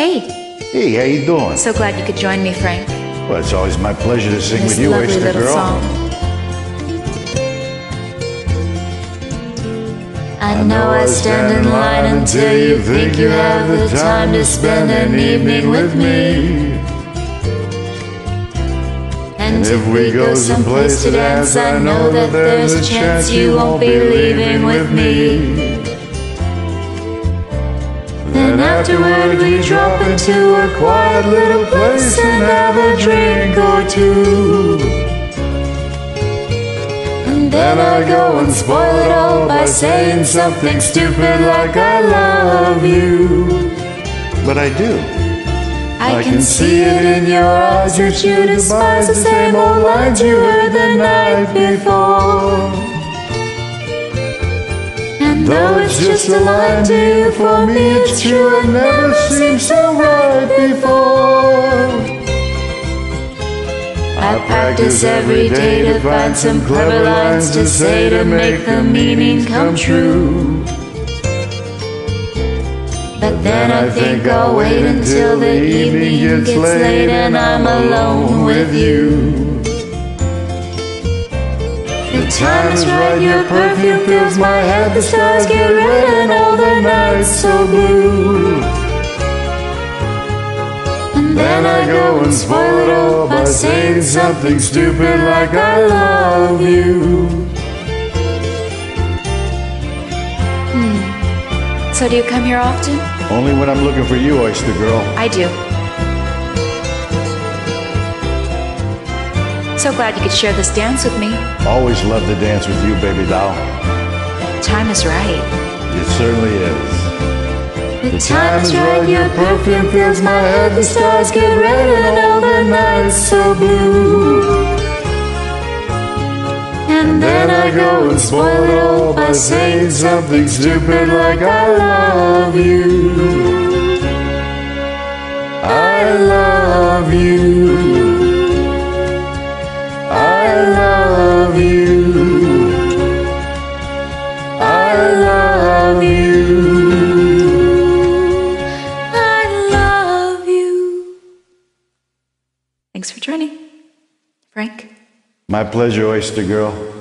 Hey, Hey, how you doing? so glad you could join me, Frank. Well, it's always my pleasure to sing This with you, lovely Oyster little Girl. song. I know I stand in line until you think you have the time to spend an evening with me. And if we go someplace to dance, I know that there's a chance you won't be leaving with me. Afterward we drop into a quiet little place and have a drink or two. And then I go and spoil it all by saying something stupid like I love you. But I do. I can see it in your eyes that you despise the same old lines you heard the night before. Though it's just a line to you, for me it's true, it never seemed so right before. I practice every day to find some clever lines to say to make the meaning come true. But then I think I'll wait until the evening gets late and I'm alone with you. The time is right, your perfume fills my head, the stars get red and all the nights so blue. And then I go and spoil it all by saying something stupid like I love you. Hmm. So do you come here often? Only when I'm looking for you, Oyster Girl. I do. So glad you could share this dance with me. Always love to dance with you, baby doll. Time is right. It certainly is. The time is right, your perfume fills my head, the stars get red and all the nights so blue. And then I go and spoil it all by saying something stupid like I love you. I love you. Thanks for joining, Frank. My pleasure, Oyster Girl.